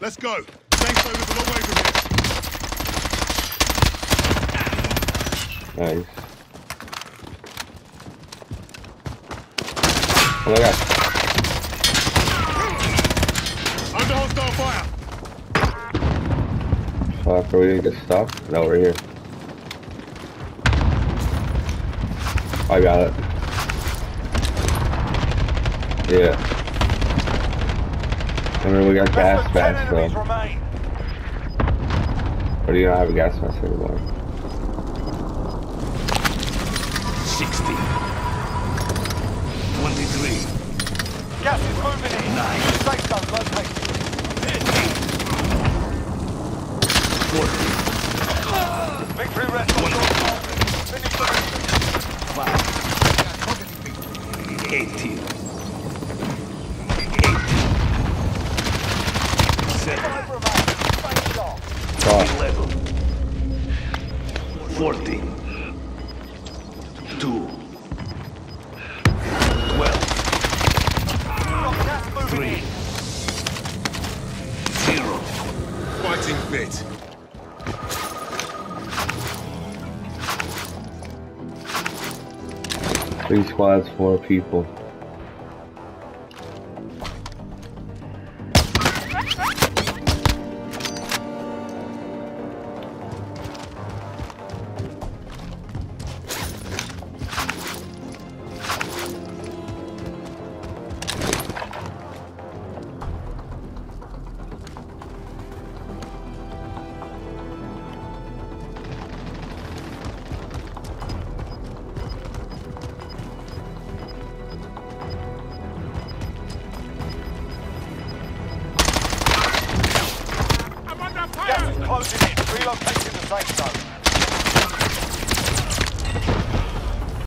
Let's go. Safe zone is a long way from here. Nice. Oh my god. Under hostile fire. Fuck, are we gonna get stuck? No, we're here. I got it. Yeah. Remember, we got gas mask, though. But you do you not have a gas mask anymore? 60. 23. Gas is moving in. Nine. Safe zone located. 50. 40. Victory rest. Finish the Fuck. 11. 14. 2. 12. Got gas moving 3. 0. Fighting fit. Three squads, four people.